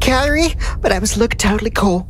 calorie, but I was look totally cool.